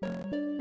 Música